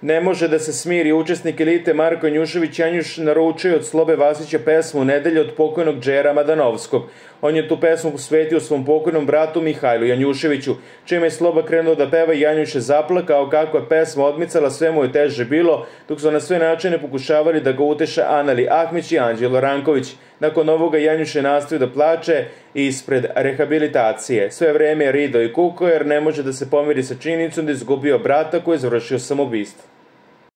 ne može da se smiri učesnik elite Marko Njušević Janjuš naručio od Slobe Vasića pesmu Nedelje od pokojnog Džera Madanovskog. On je tu pesmu posvetio svom pokojnom bratu Mihajlu Janjuševiću, čime je Sloba krenuo da peva i Janjuš je zaplakao kako je pesma odmicala, sve mu je teže bilo, dok su na sve načine pokušavali da ga uteša Anali Ahmić i Anđelo Ranković. Nakon ovoga Janjuš je nastavio da plače ispred rehabilitacije. Sve vreme je rido i kuko jer ne može da se pomiri sa činjenicom da je izgubio brata koji je završio samobistvo.